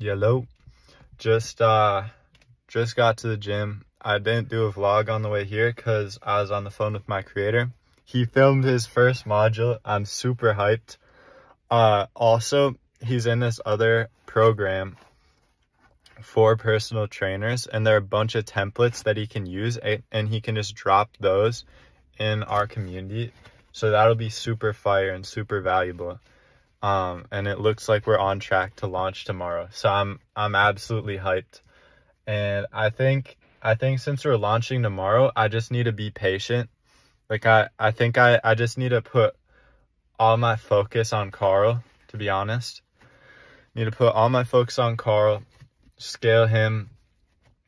Yellow. Just uh just got to the gym. I didn't do a vlog on the way here because I was on the phone with my creator. He filmed his first module. I'm super hyped. Uh also he's in this other program for personal trainers and there are a bunch of templates that he can use and he can just drop those in our community so that'll be super fire and super valuable um, and it looks like we're on track to launch tomorrow. So i'm i'm absolutely hyped. And i think i think since we're launching tomorrow i just need to be patient. Like i i think i i just need to put all my focus on carl to be honest. Need to put all my focus on carl scale him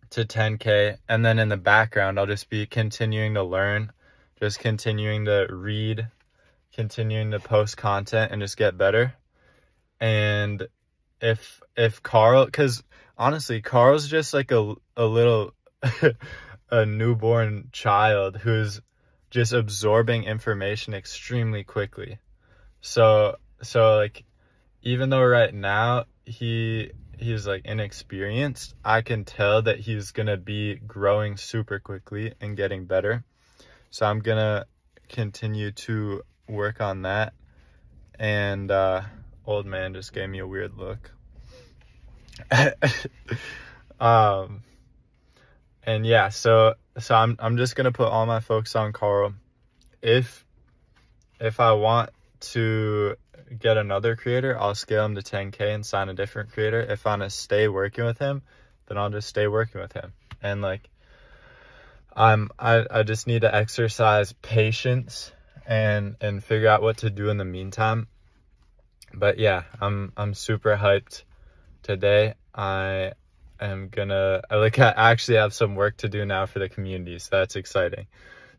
to 10k and then in the background i'll just be continuing to learn just continuing to read continuing to post content and just get better and if if carl because honestly carl's just like a, a little a newborn child who's just absorbing information extremely quickly so so like even though right now he he's like inexperienced, I can tell that he's gonna be growing super quickly and getting better. So I'm gonna continue to work on that. And uh, old man just gave me a weird look. um, and yeah, so so I'm I'm just gonna put all my focus on Carl. If if I want to get another creator, I'll scale him to 10K and sign a different creator. If I want to stay working with him, then I'll just stay working with him. And like, I'm, I, I just need to exercise patience and, and figure out what to do in the meantime. But yeah, I'm, I'm super hyped today. I am gonna, I like, actually have some work to do now for the community. So that's exciting.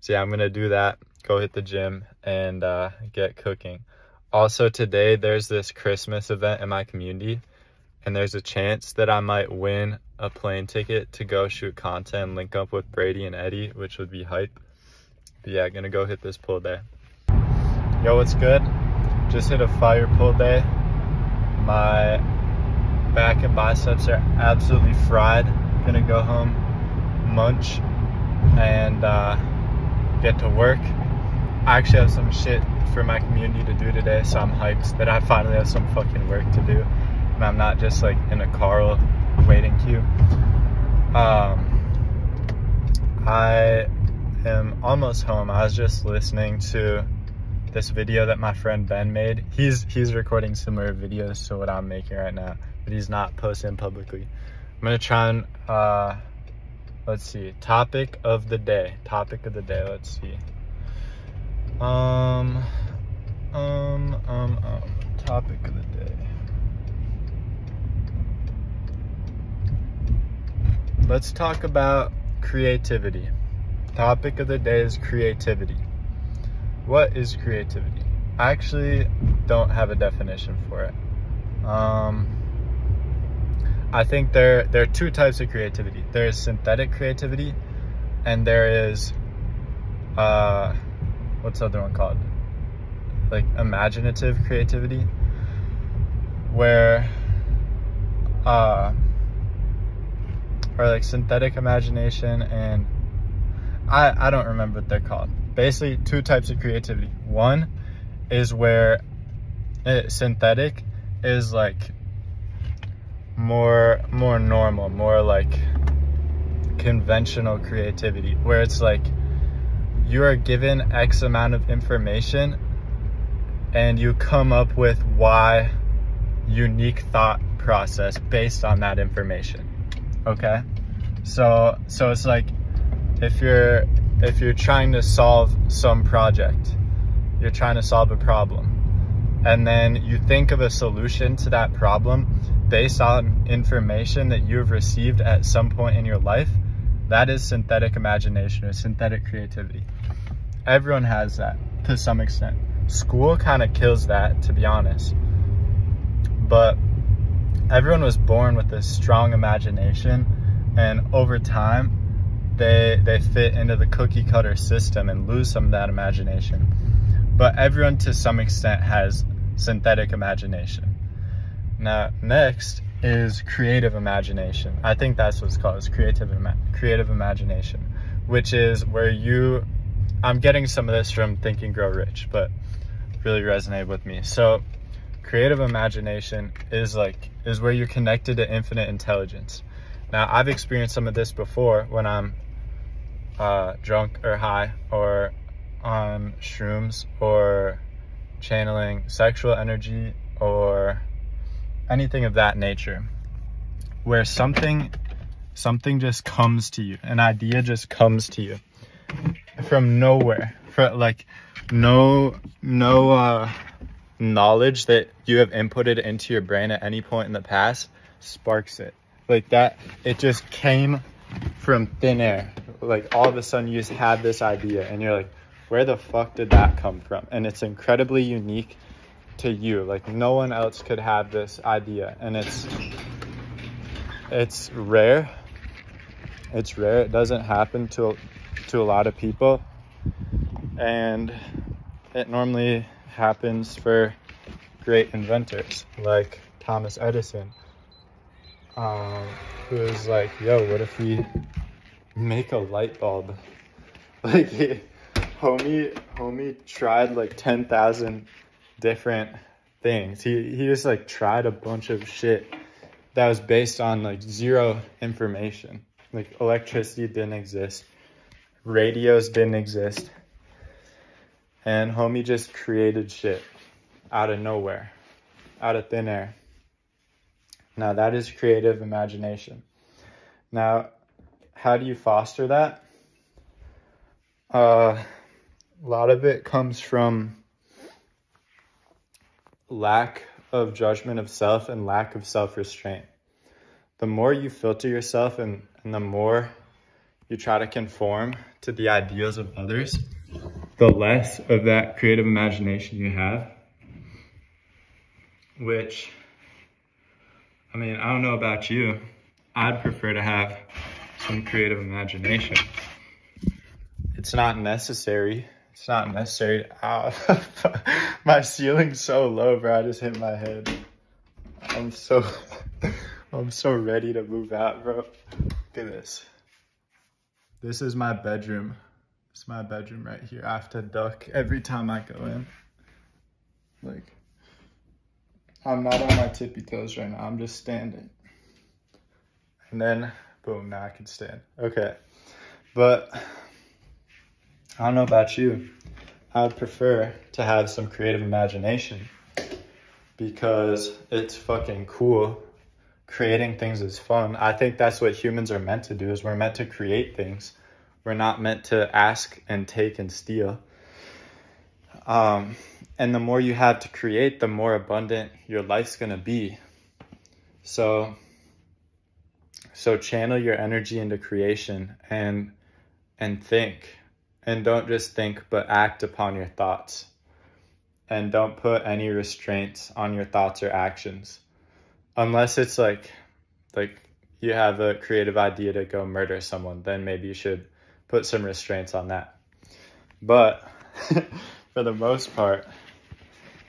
So yeah, I'm gonna do that, go hit the gym and uh, get cooking. Also today, there's this Christmas event in my community and there's a chance that I might win a plane ticket to go shoot content and link up with Brady and Eddie, which would be hype. But yeah, gonna go hit this pull day. Yo, what's good? Just hit a fire pull day. My back and biceps are absolutely fried. Gonna go home, munch, and uh, get to work. I actually have some shit for my community to do today, so I'm hyped that I finally have some fucking work to do. And I'm not just like in a car waiting queue. Um, I am almost home. I was just listening to this video that my friend Ben made. He's he's recording similar videos to what I'm making right now, but he's not posting publicly. I'm gonna try and uh, let's see. Topic of the day. Topic of the day. Let's see. Um, um, um, um, topic of the day. Let's talk about creativity. Topic of the day is creativity. What is creativity? I actually don't have a definition for it. Um, I think there there are two types of creativity. There is synthetic creativity, and there is uh, what's the other one called? Like imaginative creativity, where, uh, or like synthetic imagination and I, I don't remember what they're called. Basically, two types of creativity. One is where it, synthetic is like more more normal, more like conventional creativity, where it's like you are given X amount of information and you come up with Y unique thought process based on that information. Okay? So so it's like if you're if you're trying to solve some project, you're trying to solve a problem, and then you think of a solution to that problem based on information that you've received at some point in your life, that is synthetic imagination or synthetic creativity. Everyone has that to some extent. School kind of kills that, to be honest. But everyone was born with this strong imagination, and over time, they they fit into the cookie cutter system and lose some of that imagination. But everyone, to some extent, has synthetic imagination. Now, next is creative imagination. I think that's what's called. Creative ima- creative imagination, which is where you I'm getting some of this from Think and Grow Rich, but really resonated with me. So creative imagination is like is where you're connected to infinite intelligence. Now I've experienced some of this before when I'm uh, drunk or high or on shrooms or channeling sexual energy or anything of that nature where something something just comes to you an idea just comes to you from nowhere for like no no uh knowledge that you have inputted into your brain at any point in the past sparks it like that it just came from thin air. Like all of a sudden you just had this idea and you're like where the fuck did that come from? And it's incredibly unique to you. Like no one else could have this idea. And it's it's rare. It's rare. It doesn't happen to to a lot of people. And it normally happens for great inventors like Thomas Edison um, who is like yo what if we make a light bulb like homie homie tried like 10,000 different things. He he just like tried a bunch of shit that was based on like zero information. Like electricity didn't exist. Radios didn't exist. And homie just created shit out of nowhere, out of thin air. Now that is creative imagination. Now, how do you foster that? Uh, a lot of it comes from lack of judgment of self and lack of self restraint. The more you filter yourself and, and the more you try to conform to the ideas of others, the less of that creative imagination you have. Which, I mean, I don't know about you, I'd prefer to have some creative imagination. It's not necessary it's not necessary. Ow. my ceiling's so low, bro. I just hit my head. I'm so, I'm so ready to move out, bro. Look at this. This is my bedroom. It's my bedroom right here. I have to duck every time I go in. Like, I'm not on my tippy toes right now. I'm just standing. And then, boom, now I can stand. Okay. But I don't know about you. I would prefer to have some creative imagination because it's fucking cool. Creating things is fun. I think that's what humans are meant to do is we're meant to create things. We're not meant to ask and take and steal. Um, and the more you have to create, the more abundant your life's going to be. So so channel your energy into creation and and think and don't just think, but act upon your thoughts. And don't put any restraints on your thoughts or actions. Unless it's like, like you have a creative idea to go murder someone, then maybe you should put some restraints on that. But for the most part,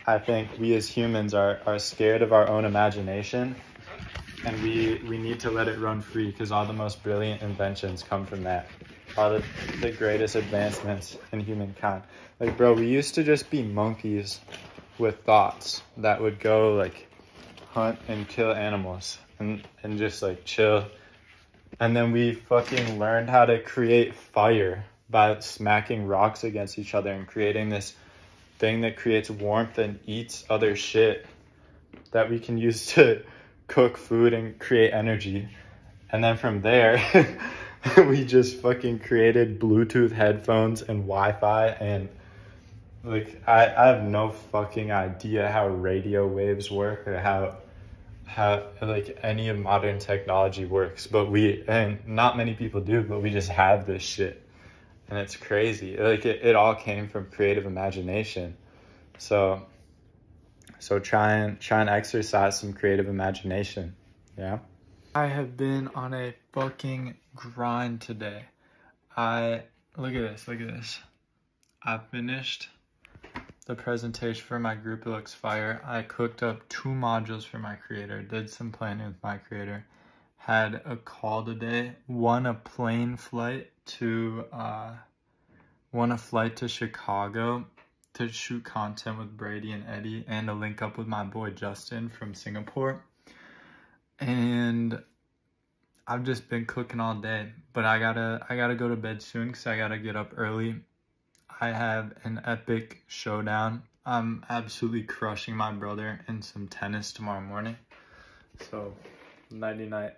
I think we as humans are, are scared of our own imagination and we, we need to let it run free because all the most brilliant inventions come from that are the, the greatest advancements in humankind. Like, bro, we used to just be monkeys with thoughts that would go like hunt and kill animals and, and just like chill. And then we fucking learned how to create fire by smacking rocks against each other and creating this thing that creates warmth and eats other shit that we can use to cook food and create energy. And then from there, we just fucking created Bluetooth headphones and Wi-Fi and like I, I have no fucking idea how radio waves work or how how like any of modern technology works but we and not many people do but we just have this shit and it's crazy like it, it all came from creative imagination so so try and try and exercise some creative imagination yeah I have been on a fucking grind today. I, look at this, look at this. I finished the presentation for my group. It looks fire. I cooked up two modules for my creator, did some planning with my creator, had a call today, won a plane flight to, uh, won a flight to Chicago to shoot content with Brady and Eddie and to link up with my boy Justin from Singapore. And I've just been cooking all day, but I gotta I gotta go to bed soon because I gotta get up early. I have an epic showdown. I'm absolutely crushing my brother in some tennis tomorrow morning. So, nighty night.